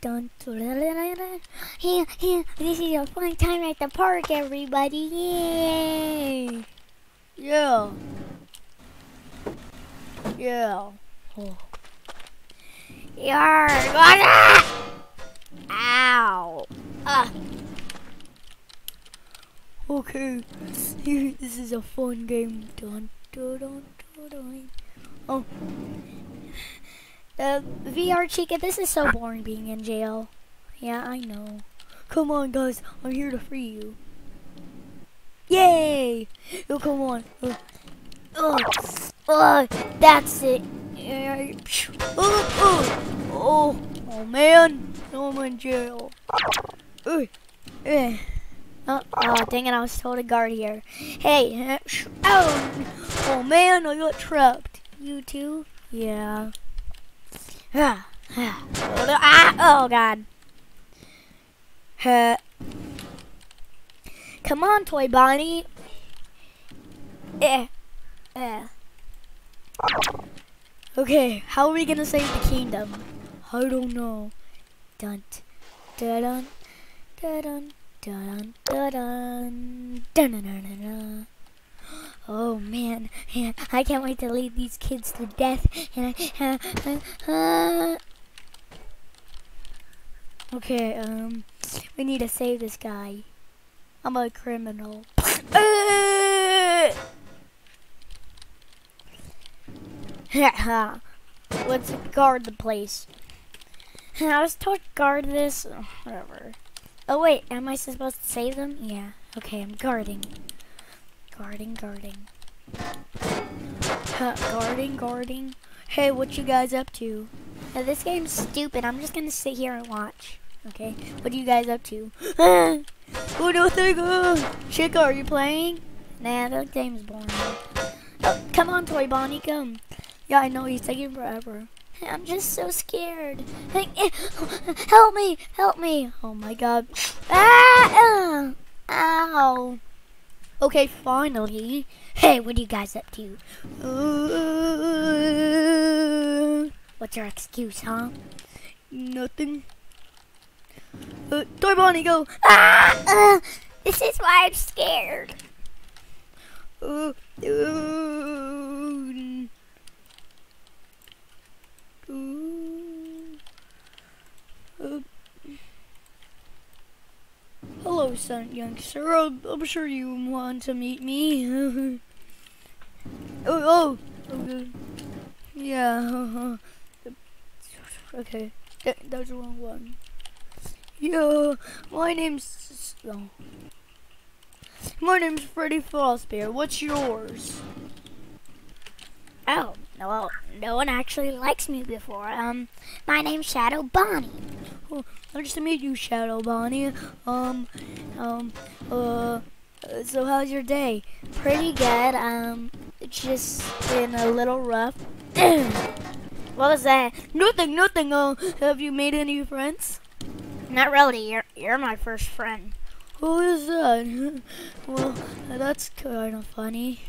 dun, here, this is a fun time at the park, everybody. Yay! Yeah. Yeah. Oh. Yarr! Ow! Ah. Okay, this is a fun game. Dun, dun, dun, dun, dun. Oh. The VR Chica, this is so boring being in jail. Yeah, I know. Come on, guys. I'm here to free you. Yay! Oh, come on. Oh, oh, oh that's it. Oh, oh, oh, oh man. I'm in jail. Eh. Uh, uh. Oh, oh, dang it, I was told to guard here. Hey, eh, oh, oh man, I got trapped. You too? Yeah. Ah, oh god. Uh, come on, Toy Bonnie. Eh. Eh. Okay, how are we gonna save the kingdom? I don't know. Dun, dun, dun, dun. Dun, dun, dun, dun, dun, dun, dun. Oh man, man, I can't wait to lead these kids to death. I, uh, uh, okay, um, we need to save this guy. I'm a criminal. Let's guard the place. I was told to guard this. whatever. Oh wait, am I supposed to save them? Yeah. Okay, I'm guarding. Guarding, guarding. guarding, guarding. Hey, what you guys up to? Now, this game's stupid. I'm just gonna sit here and watch. Okay? What are you guys up to? oh, nothing. Oh. Chica, are you playing? Nah, the game's boring. Oh, come on, Toy Bonnie, come. Yeah, I know, he's taking forever. I'm just so scared. Help me! Help me! Oh my god. Ah! Uh, ow! Okay, finally. Hey, what are you guys up to? Uh, what's your excuse, huh? Nothing. Uh, Toy Bonnie, go! Ah! Uh, this is why I'm scared. Uh, uh, son, youngster. I'm, I'm sure you want to meet me. oh, oh, okay. Yeah. okay, that, that's the wrong one. Yeah, my name's. Oh. My name's Freddy Fazbear. What's yours? Oh, well, no one actually likes me before. Um, my name's Shadow Bonnie. Oh, nice to meet you, Shadow Bonnie. Um, um, uh, so how's your day? Pretty good. Um, it's just been a little rough. what was that? Nothing, nothing. Uh, have you made any friends? Not really. You're you're my first friend. Who is that? well, that's kind of funny.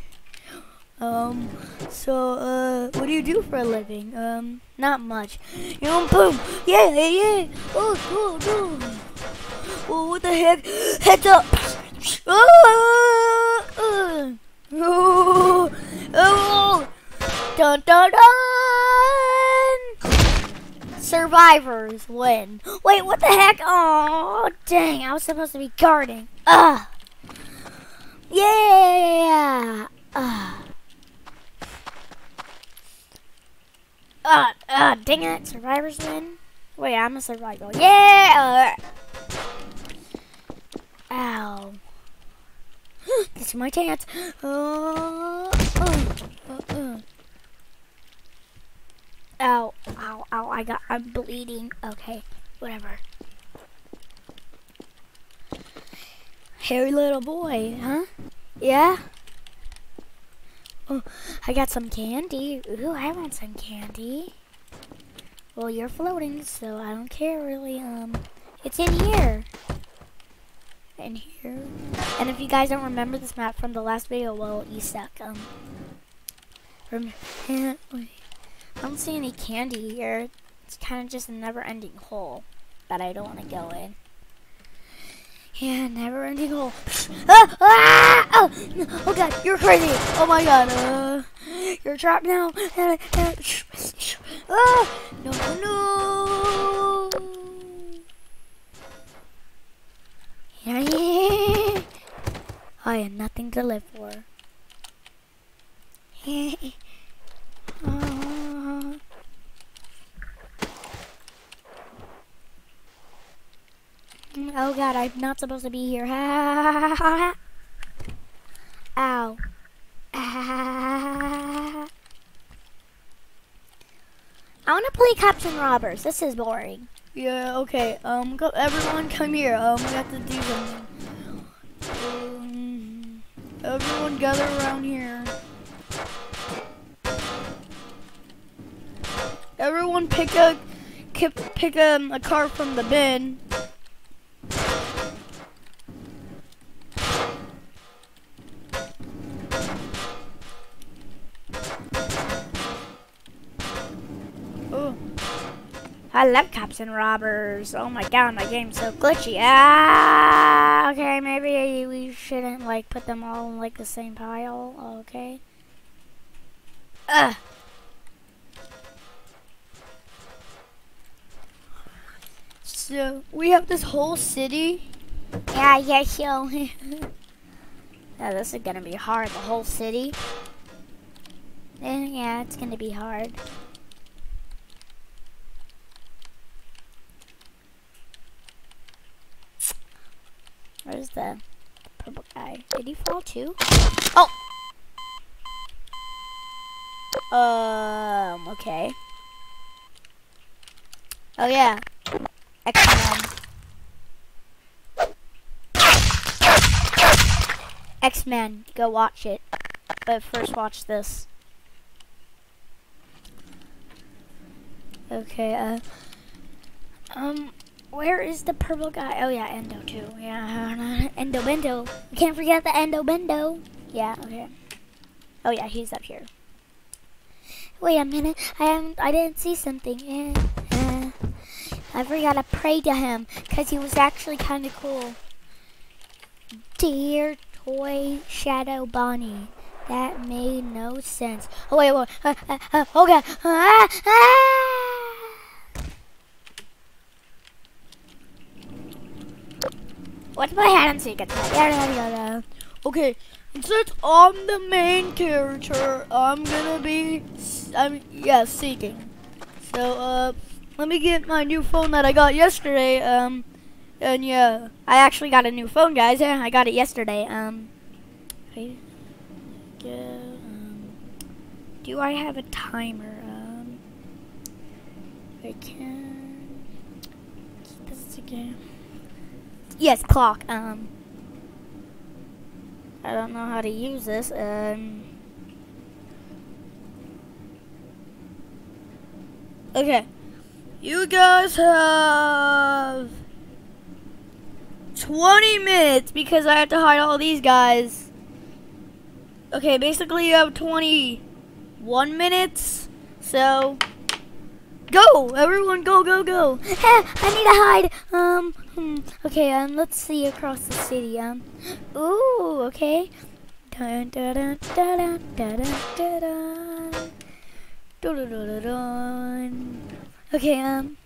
Um, so, uh, what do you do for a living? Um, not much. You know, boom! Yeah, yeah! Oh, oh, oh! Oh, what the heck? Heads up! Oh! Oh! Oh! Dun dun dun! Survivors win. Wait, what the heck? Oh, dang! I was supposed to be guarding. Ah! Yeah! Ah! Uh, uh, dang it. Survivors win? Wait, I'm a survivor. Yeah! Ow. this is my chance. Uh, uh, uh, uh. Ow, ow, ow, I got, I'm bleeding. Okay, whatever. Hairy little boy, huh? Yeah? Oh, I got some candy. Ooh, I want some candy. Well, you're floating, so I don't care really. Um, it's in here. In here. And if you guys don't remember this map from the last video, well, you suck. Um, I don't see any candy here. It's kind of just a never-ending hole. but I don't want to go in. Yeah, never ending hole. Ah, ah, oh, oh god, you're crazy. Oh my god. Uh, you're trapped now. Ah, no, no, no. I have nothing to live for. Oh god, I'm not supposed to be here. Ow. I want to play and robbers. This is boring. Yeah, okay. Um, go, everyone come here. Um, we have to do something. Um, everyone gather around here. Everyone pick a pick um, a car from the bin. I love cops and robbers. Oh my god, my game's so glitchy. Ah, okay, maybe we shouldn't like put them all in like the same pile. Okay. Ugh. So we have this whole city. Yeah, yeah, so. yeah, this is gonna be hard. The whole city. And Yeah, it's gonna be hard. Where's the purple guy? Did he fall too? Oh! Um, okay. Oh yeah. X-Men. X-Men, go watch it. But first watch this. Okay, uh... Um, where is the purple guy? Oh yeah, Endo too. Yeah, Endo Bendo. We can't forget the Endo Bendo. Yeah, okay. Oh yeah, he's up here. Wait a minute. I haven't. I didn't see something. Eh, eh. I forgot to pray to him because he was actually kind of cool. Dear toy Shadow Bonnie. That made no sense. Oh wait, wait. Uh, uh, uh, okay. Ah, ah. What's my hat and secret? Okay, since I'm the main character, I'm gonna be, I'm yeah, seeking. So uh, let me get my new phone that I got yesterday. Um, and yeah, I actually got a new phone, guys. Yeah, I got it yesterday. Um, um do I have a timer? Um, I can. This is a game. Yes, clock. Um, I don't know how to use this. Um, okay, you guys have 20 minutes because I have to hide all these guys. Okay, basically you have 21 minutes. So, go! Everyone go, go, go! I need to hide. Um, Hmm, okay, um, let's see across the city. Um, ooh, okay. Dun, dun, dun, dun, dun, dun, dun, dun. Dun, dun. Okay, um,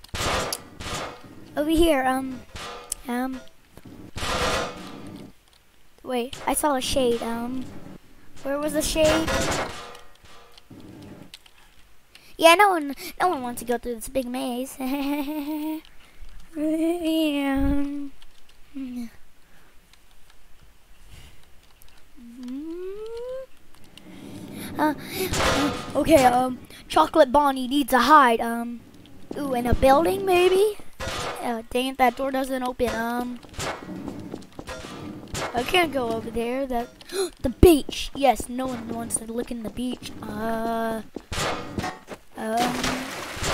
over here, um, um, wait, I saw a shade, um, where was the shade? Yeah, no one, no one wants to go through this big maze. Uh, uh, okay, um, Chocolate Bonnie needs a hide. Um, ooh, in a building maybe? Uh, dang it, that door doesn't open. Um, I can't go over there. That the beach. Yes, no one wants to look in the beach. Uh, um.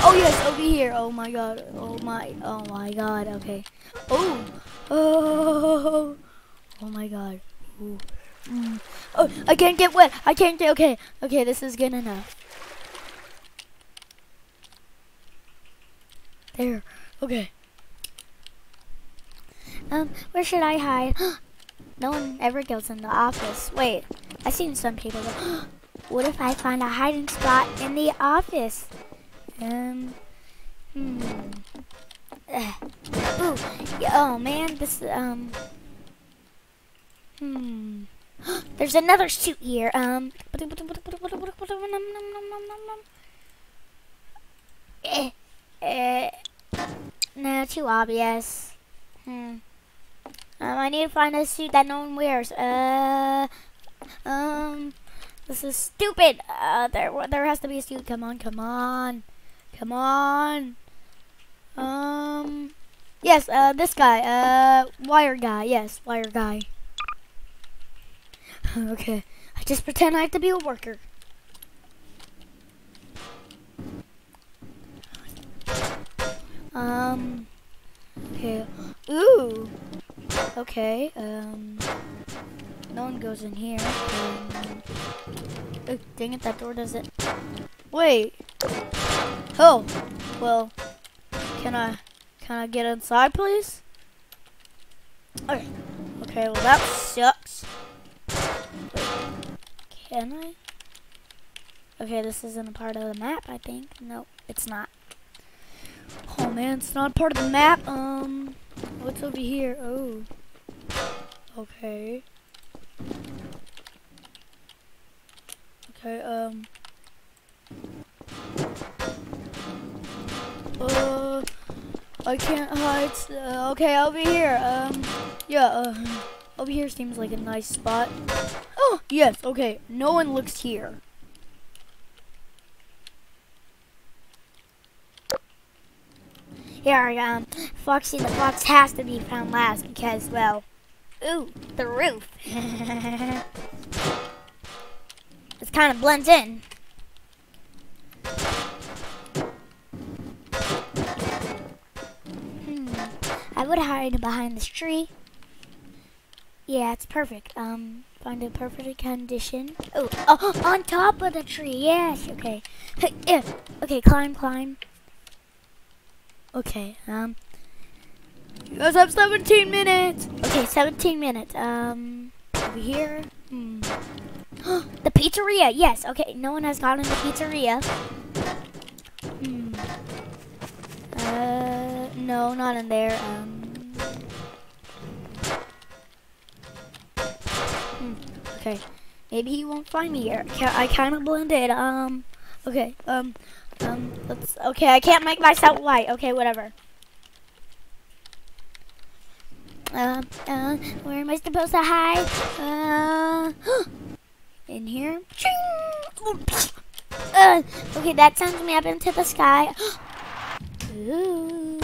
Oh yes, over here. Oh my god. Oh my. Oh my god. Okay. Oh. Oh. Oh my god. Ooh. Mm. Oh, I can't get wet. I can't get. Okay. Okay, this is good enough. There. Okay. Um, where should I hide? no one ever goes in the office. Wait, I've seen some people what if I find a hiding spot in the office? Um, hmm. Ooh, yeah, oh man, this, um, hmm. There's another suit here. Um, eh, eh, no, too obvious. Hmm. Um, I need to find a suit that no one wears. Uh, um, this is stupid. Uh, there, there has to be a suit. Come on, come on, come on. Um, yes, uh, this guy, uh, wire guy. Yes, wire guy. okay, I just pretend I have to be a worker. Um, okay. Ooh. Okay, um, no one goes in here. Um, oh, dang it, that door doesn't. Wait. Oh, well, can I, can I get inside, please? Okay. Okay, well that sucks. Can I? Okay, this isn't a part of the map, I think. No, it's not. Oh man, it's not part of the map. Um, what's over here? Oh. Okay. Okay, um. Uh, I can't hide. Uh, okay, I'll be here. Um, yeah, uh, over here seems like a nice spot. Oh, yes, okay. No one looks here. Here, I am. Foxy the Fox has to be found last because, well, ooh, the roof. it kind of blends in. Would hide behind this tree. Yeah, it's perfect. Um, find a perfect condition. Oh, oh, on top of the tree. Yes, okay. If okay, climb, climb. Okay, um. You guys have 17 minutes. Okay, 17 minutes. Um, over here. Hmm. the pizzeria. Yes. Okay. No one has gotten the pizzeria. Hmm. Uh, no, not in there. Um. Hmm. Okay. Maybe he won't find me here. I kind of blended. Um. Okay. Um. Um. Let's. Okay. I can't make myself white. Okay. Whatever. Uh, uh, where am I supposed to hide? Uh, in here. Uh, okay, that sends me up into the sky. Ooh.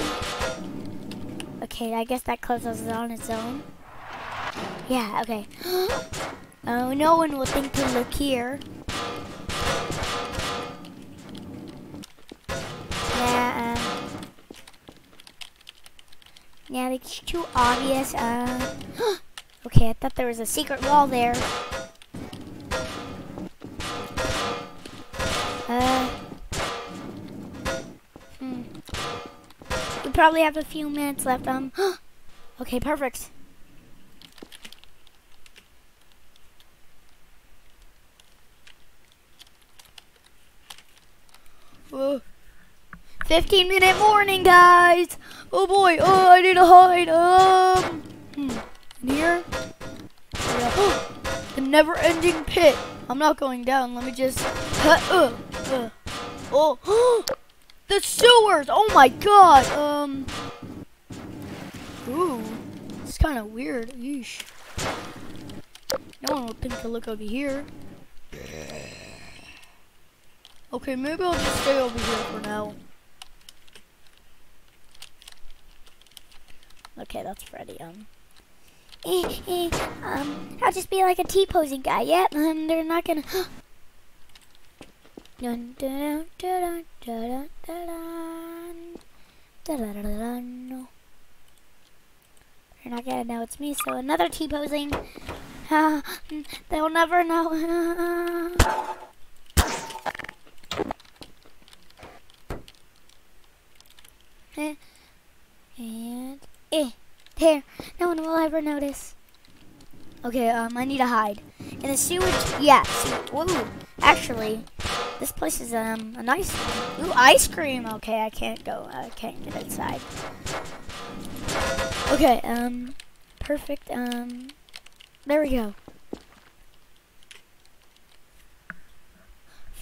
Okay, I guess that closes on its own. Yeah, okay. Oh, no one will think to look here. Yeah, um, yeah, it's too obvious. Uh, okay, I thought there was a secret wall there. Uh, hmm. We probably have a few minutes left. Um, okay, perfect. Whoa. 15 minute morning, guys. Oh boy. Oh, I need to hide. Um, hmm. Here. Yeah. Oh, the never-ending pit. I'm not going down. Let me just. Uh, uh, uh. Oh, the sewers. Oh my God. Um. Ooh, it's kind of weird. Yeesh. No one would think to look over here. Okay, maybe I'll just stay over here for now. Okay, that's Freddy. Um. Um, I'll just be like a T-posing guy. Yep, yeah, um, they're not gonna. They're not gonna know it's me, so another T-posing. They'll never know. and eh, eh eh. There, no one will ever notice. Okay, um, I need to hide. In the sewage, yeah, whoa, actually, this place is, um, a nice, ooh, ice cream. Okay, I can't go, I can't get inside. Okay, um, perfect, um, there we go.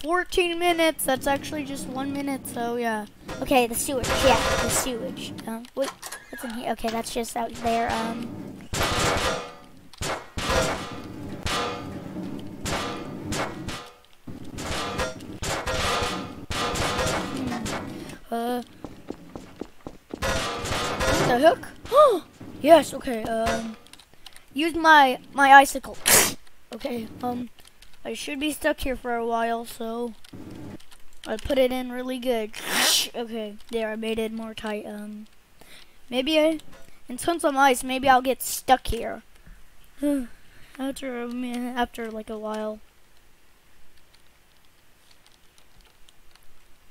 14 minutes. That's actually just one minute, so yeah. Okay, the sewage. Yeah, the sewage. Um, wait, what's in here? Okay, that's just out there. Um. Hmm. Uh. The heck? yes. Okay. Um. Use my my icicle. okay. Um. I should be stuck here for a while, so I put it in really good. okay, there, I made it more tight. Um, maybe I, and since I'm ice, maybe I'll get stuck here. after a minute, after like a while.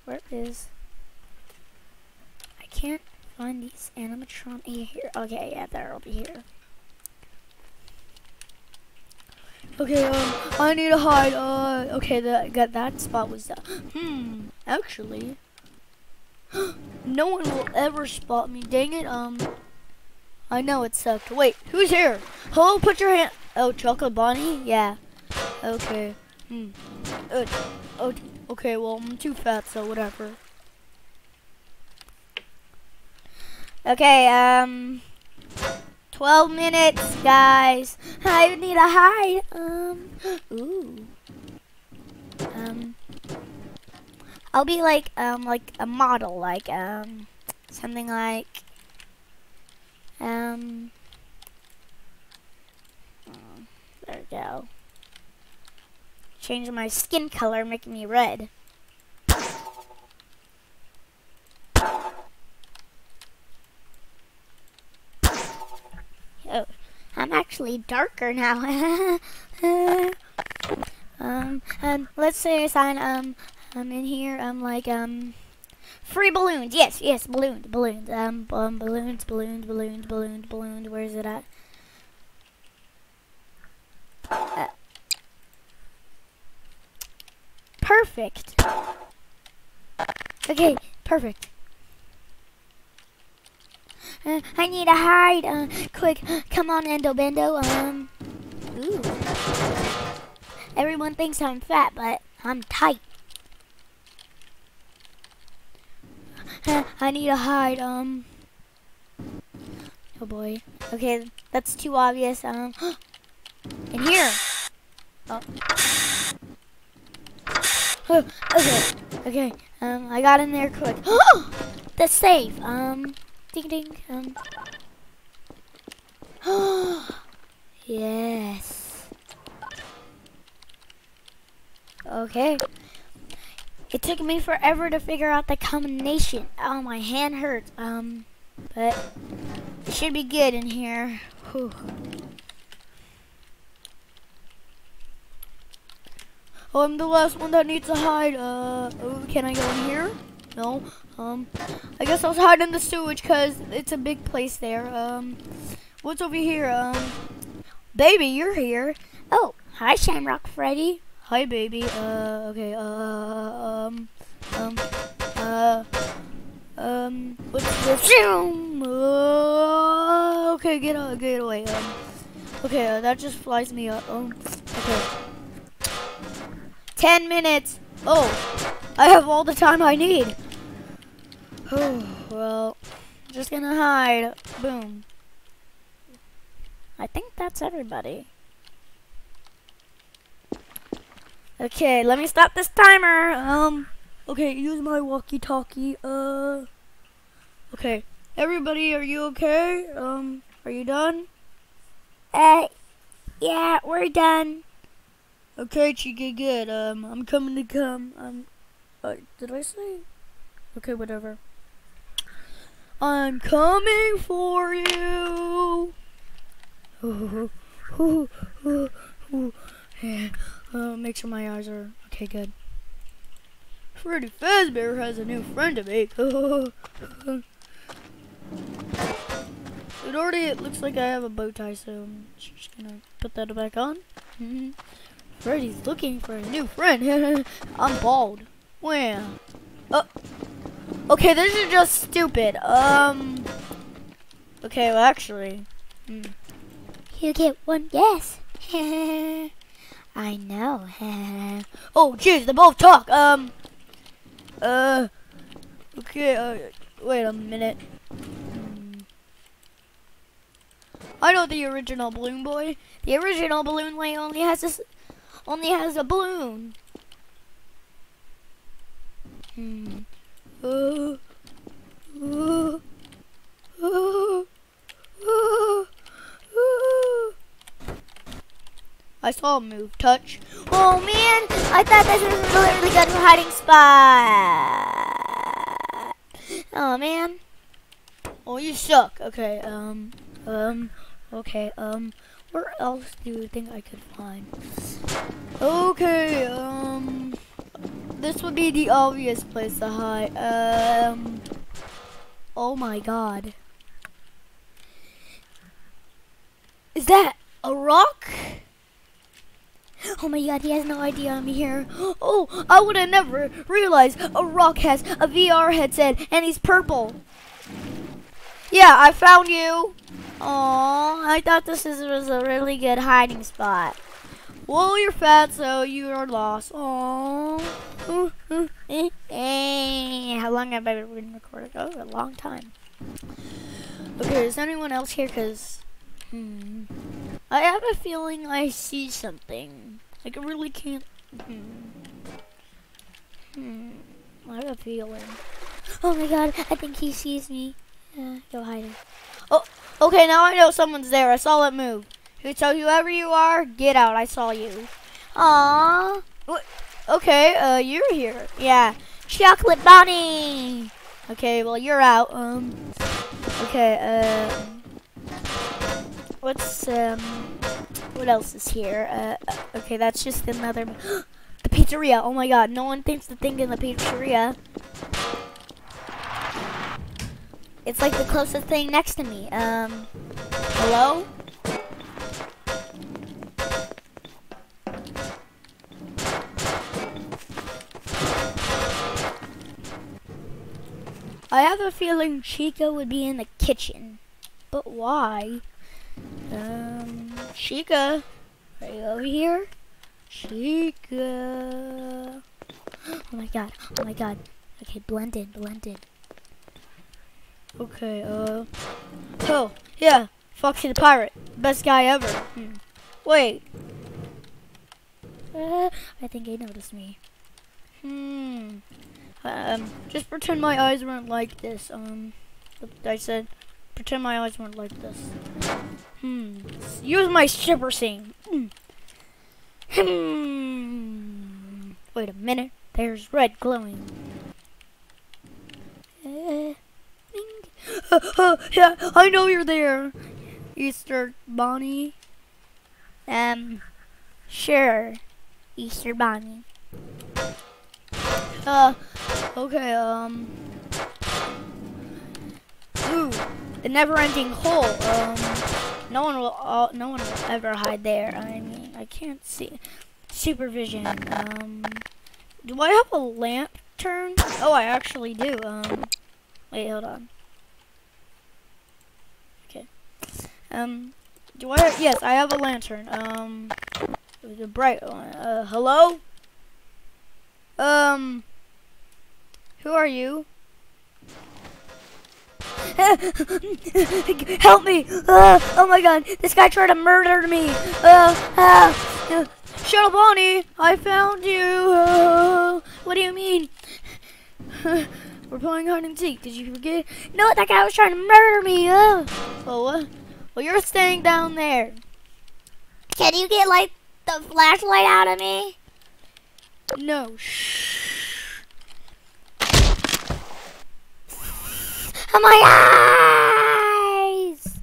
Where is? I can't find these animatron here. Okay, yeah, there'll be here. Okay, um, I need to hide. Uh, okay, that got that spot was that. Hmm, actually, no one will ever spot me. Dang it. Um, I know it sucked. Wait, who's here? Hello, put your hand. Oh, chocolate bunny. Yeah. Okay. Hmm. Uh, oh, okay. Well, I'm too fat, so whatever. Okay. Um. 12 minutes, guys. I need to hide. Um, ooh. Um, I'll be like, um, like a model, like, um, something like, um, there we go. Change my skin color, making me red. Oh, I'm actually darker now. um, and let's say I sign, um, I'm in here, I'm like, um, free balloons. Yes, yes, balloons, balloons, um, um balloons, balloons, balloons, balloons, balloons. Where's it at? Uh, perfect. Okay, perfect. Uh, I need to hide. Uh, quick, come on, Endo Bendo. Um, ooh. Everyone thinks I'm fat, but I'm tight. Uh, I need to hide. Um. Oh boy. Okay, that's too obvious. Um. In here. Oh. oh. Okay. Okay. Um. I got in there quick. the safe. Um. Ding ding. Um. yes. Okay. It took me forever to figure out the combination. Oh, my hand hurts. Um, but it should be good in here. Whew. Oh, I'm the last one that needs to hide. Uh, oh, can I go in here? No. Um, I guess I'll hide in the sewage because it's a big place there. Um, what's over here? Um, baby, you're here. Oh, hi, Shamrock Freddy. Hi, baby. Uh, okay. Uh, um, um, uh, um, what's this? Uh, okay, get uh, get away. Um, okay, uh, that just flies me up. Um, okay. Ten minutes. Oh, I have all the time I need. Well, just gonna hide. Boom. I think that's everybody. Okay, let me stop this timer. Um, okay, use my walkie-talkie. Uh, okay. Everybody, are you okay? Um, are you done? Uh, yeah, we're done. Okay, Chica, good. Um, I'm coming to come. Um, uh, did I say? Okay, whatever. I'm coming for you. Uh, make sure my eyes are okay. Good. Freddy Fazbear has a new friend to make. It already it looks like I have a bow tie, so I'm just gonna put that back on. Freddy's looking for a new friend. I'm bald. Where? Oh. Okay, this is just stupid. Um. Okay, well, actually. Hmm. You get one yes. I know. oh, jeez, they both talk. Um. Uh. Okay. Uh, wait a minute. Hmm. I know the original balloon boy. The original balloon boy only has this, only has a balloon. Hmm. Uh. I saw him move. Touch. Oh man, I thought this was a really good hiding spot. Oh man. Oh, you suck. Okay. Um. Um. Okay. Um. Where else do you think I could find? Okay. Um. This would be the obvious place to hide. Um. Oh my God. Is that a rock? Oh my god, he has no idea I'm here. Oh, I would have never realized a rock has a VR headset and he's purple. Yeah, I found you. Oh, I thought this was a really good hiding spot. Well, you're fat, so you are lost. Oh. How long have I been recording? Oh, a long time. Okay, is anyone else here? Cause, hmm, I have a feeling I see something. Like I really can't. Hmm. Hmm. I have a feeling. Oh my god, I think he sees me. Uh, go hide. Oh, okay. Now I know someone's there. I saw it move. So whoever you are, get out. I saw you. Aww. What? Okay, uh, you're here. Yeah. Chocolate bunny. Okay, well you're out. Um. Okay. Um. What's um. What else is here? Uh. Okay, that's just another. the pizzeria. Oh my God! No one thinks to think in the pizzeria. It's like the closest thing next to me. Um. Hello. I have a feeling Chica would be in the kitchen. But why? Um, Chica, are you over here? Chica. Oh my god, oh my god. Okay, blend in, blend in. Okay, uh. Oh, yeah, Foxy the Pirate. Best guy ever. Hmm. Wait. Uh, I think he noticed me. Hmm. Um, just pretend my eyes weren't like this. Um, I said, pretend my eyes weren't like this. Hmm. Use my super scene. Hmm. Hmm. Wait a minute. There's red glowing. Yeah, I know you're there. Easter Bonnie. Um, sure. Easter Bonnie. Uh, okay, um. Ooh, the never-ending hole. Um, no one will, no one will ever hide there. I mean, I can't see. Supervision. Um, do I have a lantern? Oh, I actually do. Um, wait, hold on. Okay. Um, do I? Yes, I have a lantern. Um, it was a bright one. Uh, hello. Um. Who are you? Help me! Uh, oh my god, this guy tried to murder me! Uh, uh, Shadow Bonnie, I found you! Uh, what do you mean? We're playing hide and seek. Did you forget? No, that guy was trying to murder me! Uh. Oh, what? Well, you're staying down there. Can you get, like, the flashlight out of me? No. Shh. My eyes!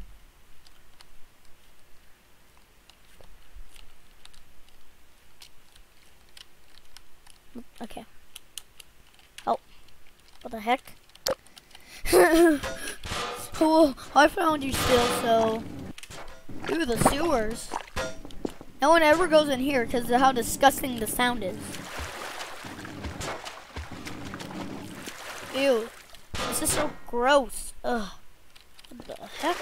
Okay. Oh. What the heck? oh, I found you still, so. Ooh, the sewers. No one ever goes in here because of how disgusting the sound is. Ew. This is so gross. Ugh. What the heck?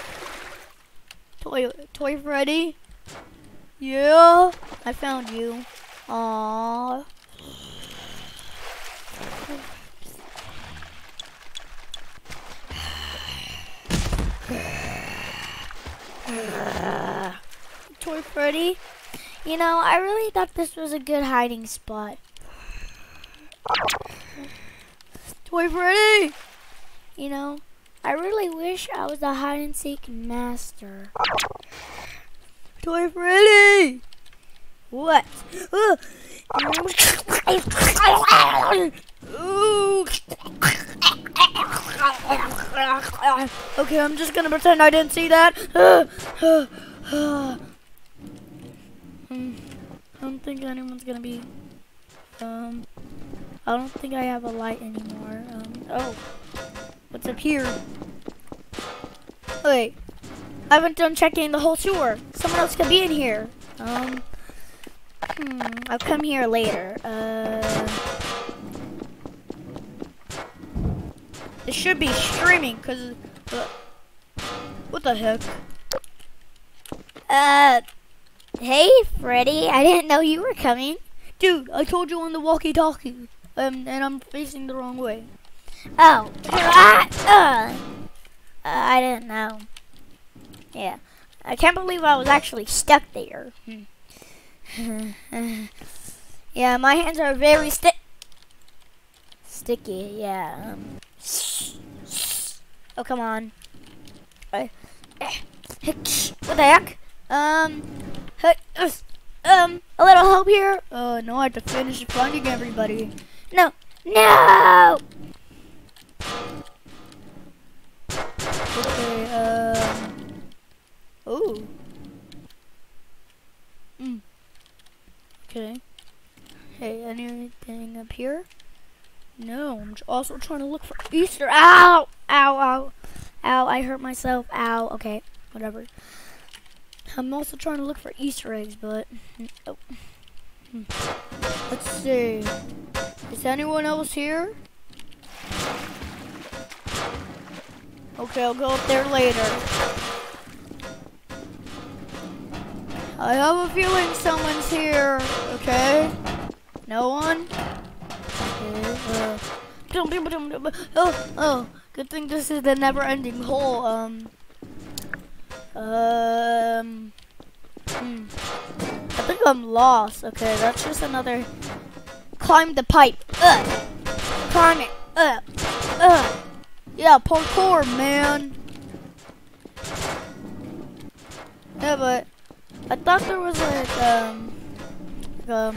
Toy, Toy Freddy? Yeah? I found you. Aww. Toy Freddy, you know, I really thought this was a good hiding spot. Toy Freddy! You know, I really wish I was a hide and seek master. Toy Freddy! What? Ooh. Okay, I'm just gonna pretend I didn't see that. I don't think anyone's gonna be. Um, I don't think I have a light anymore. Um, oh, what's up here? Wait, I haven't done checking the whole sewer. Someone else could be in here. Um, hmm, I'll come here later. Uh. It should be streaming because. Uh, what the heck? uh, hey, Freddy, I didn't know you were coming. Dude, I told you on the walkie-talkie, um, and I'm facing the wrong way. Oh, uh, I didn't know. Yeah, I can't believe I was actually stuck there. yeah, my hands are very stick sticky. Yeah. Um, oh, come on. Uh, what the heck? Um, um, a little help here? Uh, no, I have to finish finding everybody. No, no! Okay, um, oh. Mm. Okay. Hey, anything up here? No, I'm also trying to look for Easter. Ow! Ow, ow. Ow, I hurt myself. Ow. Okay, whatever. I'm also trying to look for Easter eggs, but oh. Hmm. let's see. Is anyone else here? Okay, I'll go up there later. I have a feeling someone's here. Okay. No one? Okay. Uh, oh, oh. Good thing this is the never-ending hole. Um. Um. Hmm. I think I'm lost. Okay, that's just another. Climb the pipe. Ugh. Climb it. Ugh. Ugh. Yeah, parkour, man. Yeah, but I thought there was like um, um,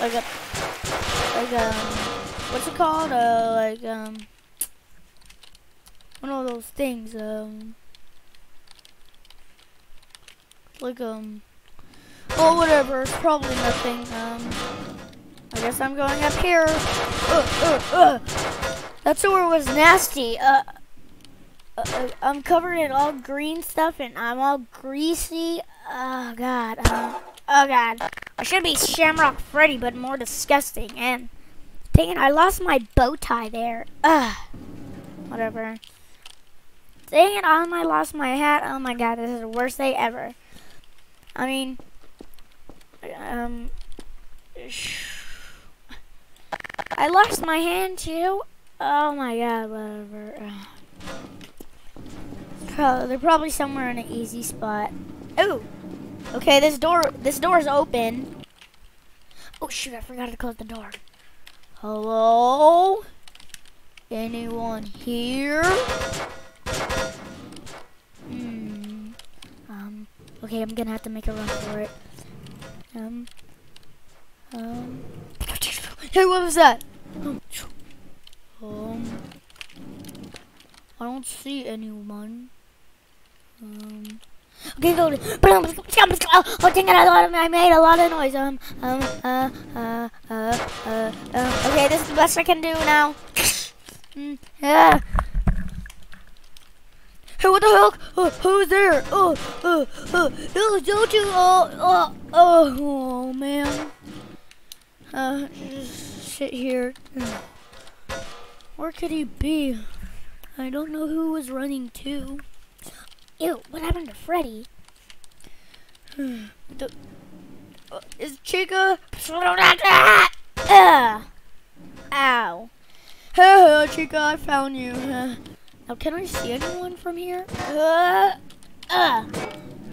like a, like um, what's it called? Uh, like um, one of those things. Um, like um, oh whatever. It's probably nothing. Um, I guess I'm going up here. Uh, uh, uh. That sewer was nasty. Uh, uh, I'm covered in all green stuff and I'm all greasy. Oh god. Uh, oh god. I should be Shamrock Freddy, but more disgusting. And dang it, I lost my bow tie there. Ugh. Whatever. Dang it, I lost my hat. Oh my god, this is the worst day ever. I mean, um, I lost my hand too. Oh my god, whatever. They're probably somewhere in an easy spot. Oh, okay. This door, this door is open. Oh shoot! I forgot to close the door. Hello? Anyone here? Hmm. Um. Okay, I'm gonna have to make a run for it. Um. Um. Hey, what was that? Um, I don't see anyone. Um, okay, go. Oh, dang it! I made a lot of noise. Um, um, uh, uh, uh, uh, uh. Okay, this is the best I can do now. mm, yeah. Hey, what the hell? Uh, who's there? Oh, uh, uh, uh, don't you? Oh, oh, oh, oh, man. Uh, just sit here. Where could he be? I don't know who was running to. Ew, what happened to Freddy? the, uh, is Chica? Ow. Hey, Chica, I found you. Now, can I see anyone from here? Uh, uh.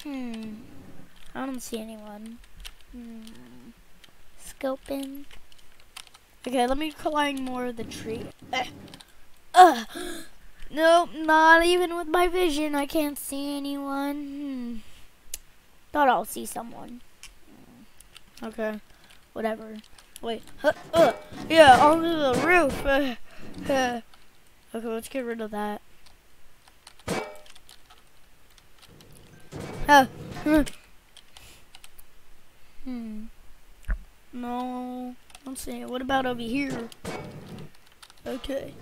Hmm. I don't see anyone. Hmm. Scoping. Okay, let me climb more of the tree. Uh, uh, nope, not even with my vision. I can't see anyone. Hmm. Thought I'll see someone. Okay, whatever. Wait, uh, uh, yeah, onto the roof. Uh, uh. Okay, let's get rid of that. Uh, hmm. No, I'm saying, what about over here? Okay.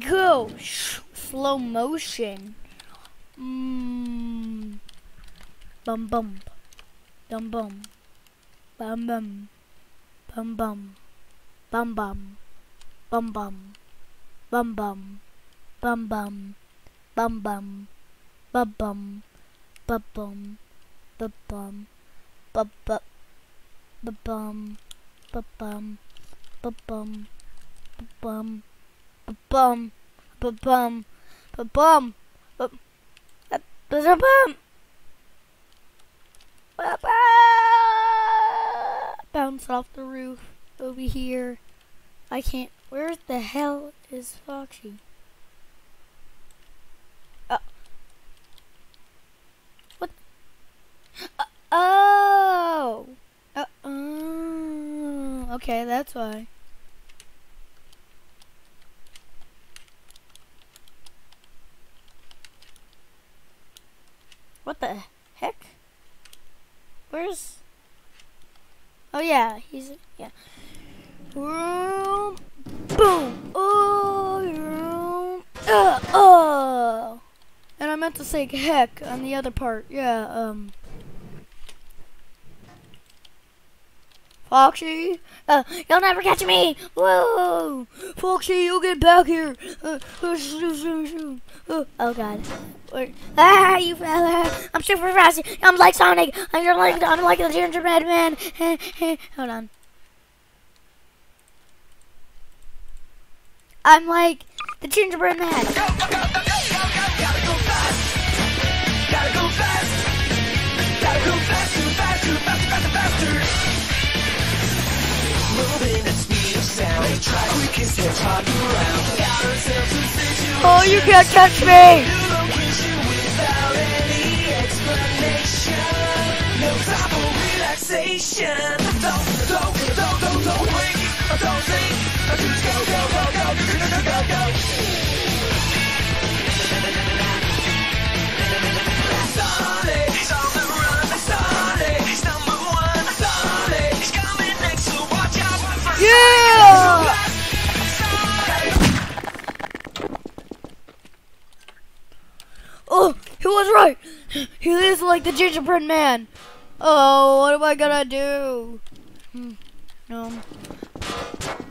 Go! Slow motion. Mmm. Bum bum. Dum bum. Bum bum. Bum bum. Bum bum. Bum bum. Bum bum. Bum bum. Bum bum. Bum bum. Bum bum. Bum bum ba ba ba bum ba bum ba bum ba bum ba bum ba bum bum bum bounce off the roof over here. I can't. Where the hell is Foxy? Okay, that's why. What the heck? Where's... Oh yeah, he's... Yeah. Boom! Boom! Oh! Uh, oh! And I meant to say heck on the other part. Yeah, um... Foxy, uh, you'll never catch me. Whoa, Foxy, you get back here. Uh, uh, oh God. Ah, you fella. I'm super fast. I'm like Sonic. I'm like I'm like the gingerbread man. Hold on. I'm like the gingerbread man. Go, go, go, down. Try around. Oh, you can't catch me! Yeah! Oh, he was right. He is like the gingerbread man. Oh, what am I gonna do? Hmm. No.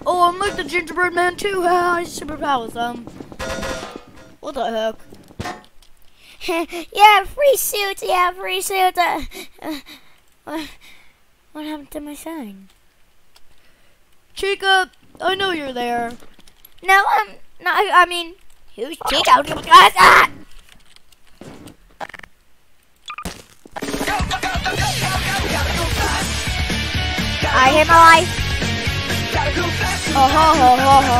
Oh, I'm like the gingerbread man too. Ah, superpowers. Um. What the heck? yeah, free suit. Yeah, free suit. Uh, uh, what, what happened to my sign? Chica, I know you're there. No, um, no. I, I mean, who's Chica? Ah! Life. Oh, ho, ho, ho, ho.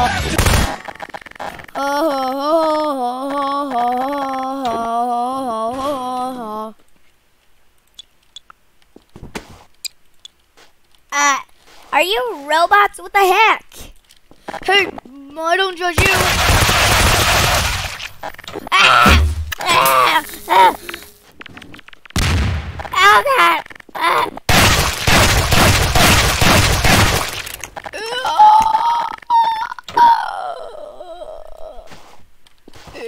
Oh, Uh, are you robots? What the heck? Hey, I don't judge you. Ah! Ah! Ah! Ah! Am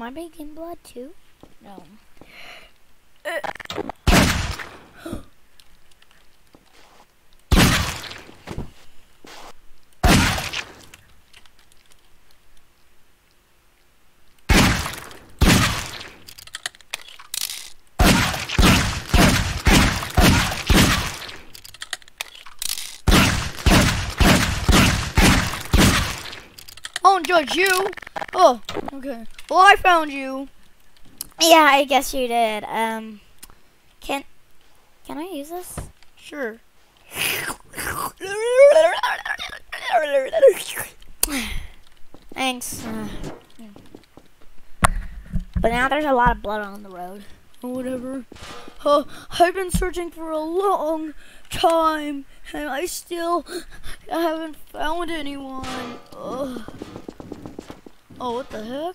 I making blood too? No. I you. Oh, okay. Well, I found you. Yeah, I guess you did. Um, can can I use this? Sure. Thanks. Uh, but now there's a lot of blood on the road. Or whatever. Uh, I've been searching for a long time, and I still haven't found anyone. Ugh. Oh, what the heck?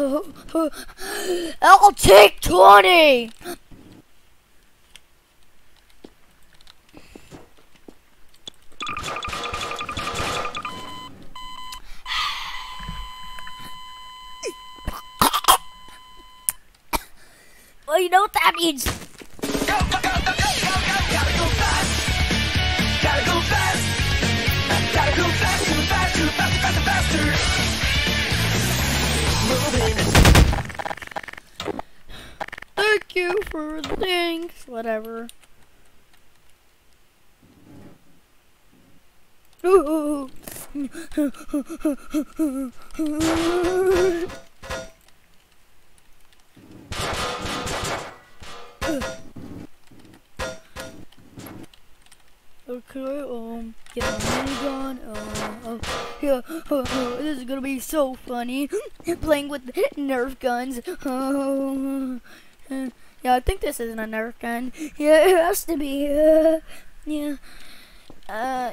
I'll take 20! you know what that means. Go, go, go, go, go, go, go. Gotta go fast. Gotta go fast. Gotta go fast, too fast, too fast, Thank you for the thanks, whatever. Ooh. Okay, um, get my minigun, uh, uh, yeah, this is gonna be so funny, playing with Nerf guns, uh, yeah, I think this isn't a Nerf gun, yeah, it has to be, uh, yeah, uh,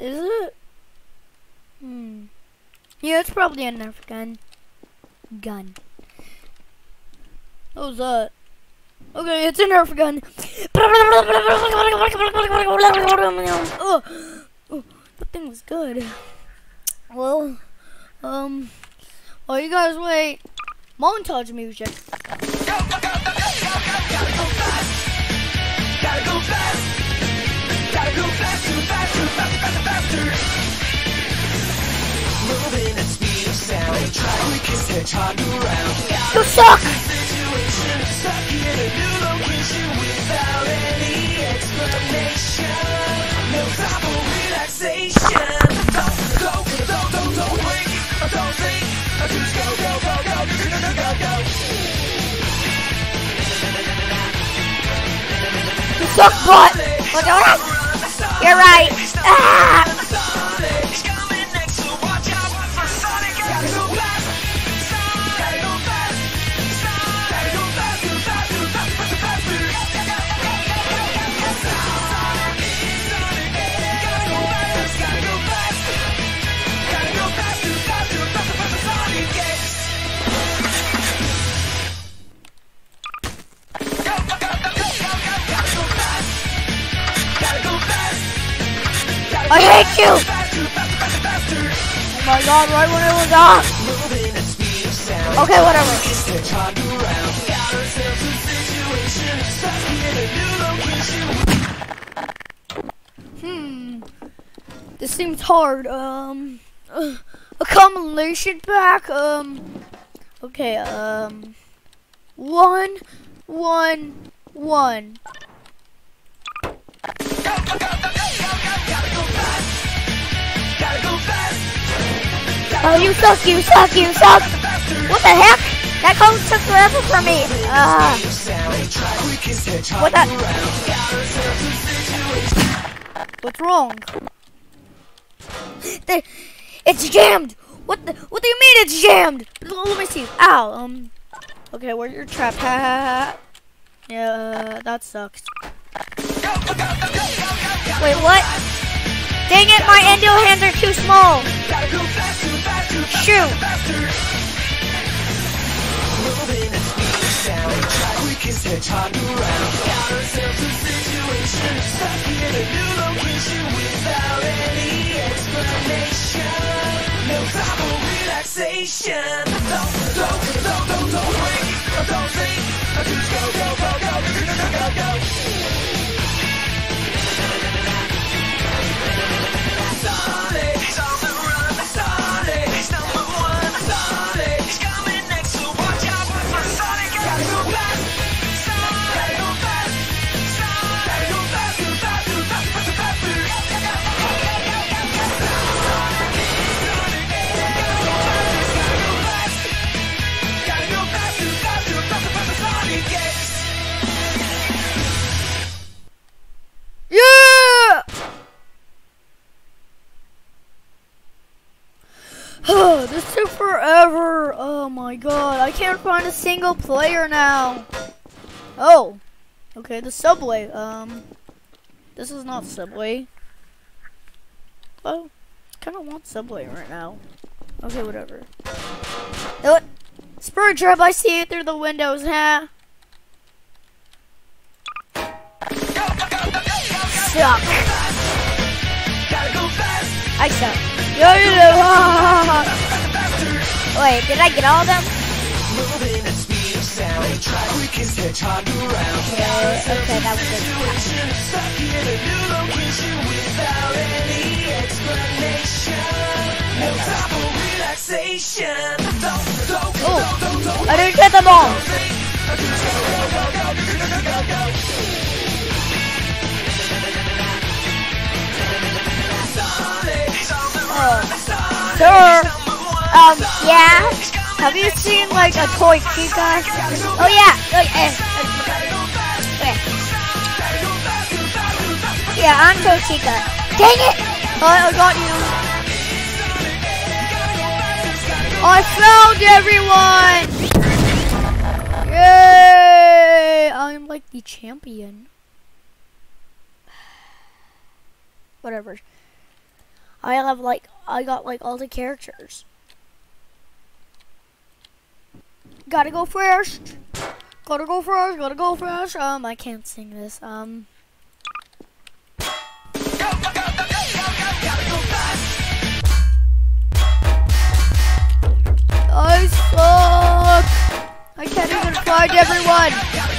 is it? Hmm, yeah, it's probably a Nerf gun, gun, what was that? Okay, it's a Nerf gun. oh, oh, that thing was good. Well, um, while you guys wait, montage music. Moving at sound. They around. You suck! Situation stuck in a new location without any explanation. No time for relaxation. Go, wait. Don't think. Just go, go, go, go, go, go, go, go. You suck, butt! You're right! Ah! I hate you! Oh my god, right when it was off! Okay, whatever. Hmm. This seems hard. Um, uh, a combination pack. Um, okay. Um, one, one, one. Go, go, go, Oh, you suck, you suck, you suck! What the heck? That code took forever for me. Hedgehog what the? What's wrong? It's jammed! What the? What do you mean it's jammed? Let me see. Ow. Um. Okay, where's your trap? Ha ha ha. Yeah, uh, that sucks. Wait, what? Dang it, my endo hands are too small. Shoot. Don't, don't, don't, don't, don't A single player now. Oh, okay, the subway. Um, this is not subway. Oh, kind of want subway right now. Okay, whatever. Oh, Springtrap, I see it through the windows, huh? Suck. I suck. Yo, yo, yo. Wait, did I get all of them? Moving at speed of sound. Try quickest hedgehog around. Okay, okay, that was. Situation stuck in a new location without any explanation. No time for relaxation. Oh. I didn't get them all. Sonic, the run. Sir, Um, yeah. Have you seen like a toy Chica? Oh yeah. Oh, yeah. yeah. Yeah, I'm Toy Chica. Dang it! I, I got you. I found everyone! Yay! I'm like the champion. Whatever. I have like I got like all the characters. Gotta go first. Gotta go first. Gotta go first. Um, I can't sing this. Um. I suck. I can't even find everyone. Gotta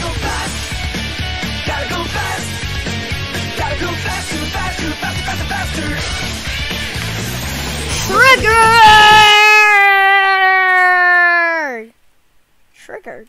go